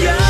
yeah.